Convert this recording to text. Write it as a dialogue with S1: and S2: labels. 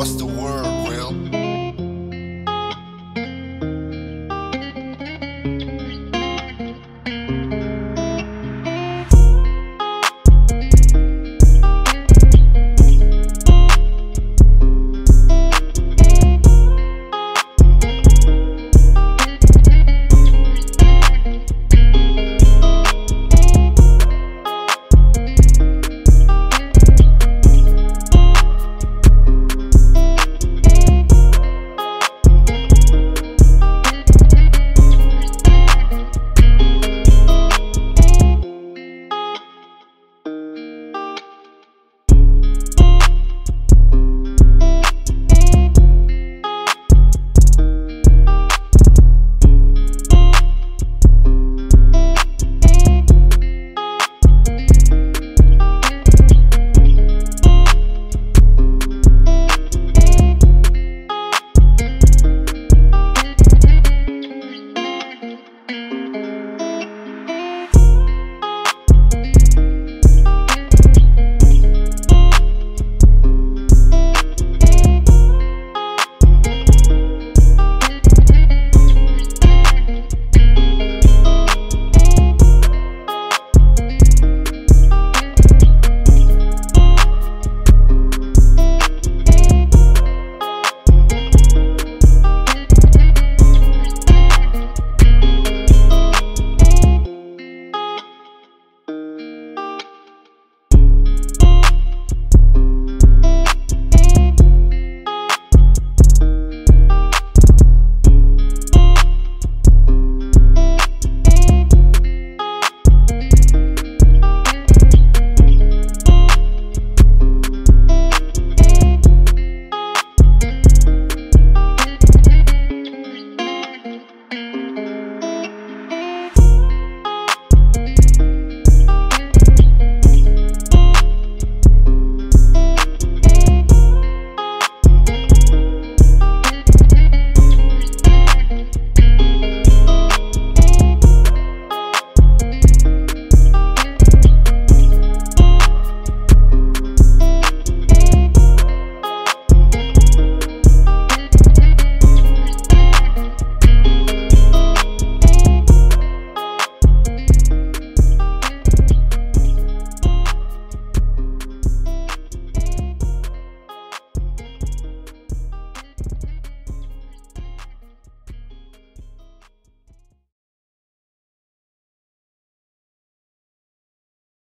S1: What's the word?